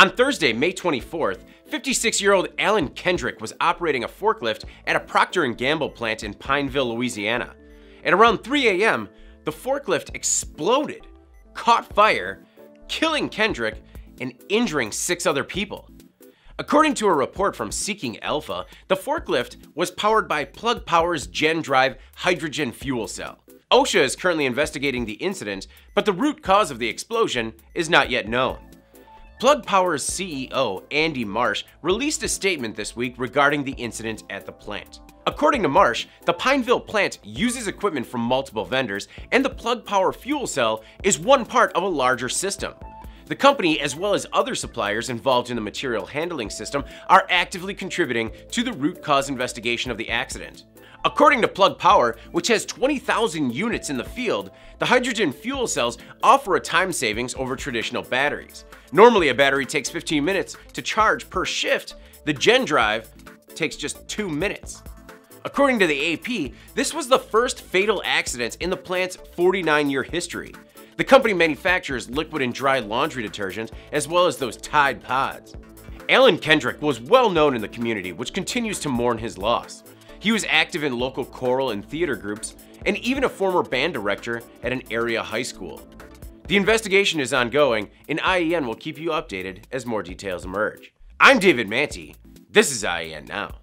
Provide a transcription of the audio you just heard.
On Thursday, May 24th, 56-year-old Allen Kendrick was operating a forklift at a Procter & Gamble plant in Pineville, Louisiana. At around 3 a.m., the forklift exploded, caught fire, killing Kendrick and injuring six other people. According to a report from Seeking Alpha, the forklift was powered by Plug Power's GenDrive hydrogen fuel cell. OSHA is currently investigating the incident, but the root cause of the explosion is not yet known. Plug Power's CEO, Andy Marsh, released a statement this week regarding the incident at the plant. According to Marsh, the Pineville plant uses equipment from multiple vendors, and the Plug Power fuel cell is one part of a larger system. The company, as well as other suppliers involved in the material handling system, are actively contributing to the root cause investigation of the accident. According to Plug Power, which has 20,000 units in the field, the hydrogen fuel cells offer a time savings over traditional batteries. Normally, a battery takes 15 minutes to charge per shift. The GenDrive takes just two minutes. According to the AP, this was the first fatal accident in the plant's 49-year history. The company manufactures liquid and dry laundry detergent, as well as those Tide Pods. Allen Kendrick was well known in the community, which continues to mourn his loss. He was active in local choral and theater groups, and even a former band director at an area high school. The investigation is ongoing, and IEN will keep you updated as more details emerge. I'm David Mantey. This is IEN Now.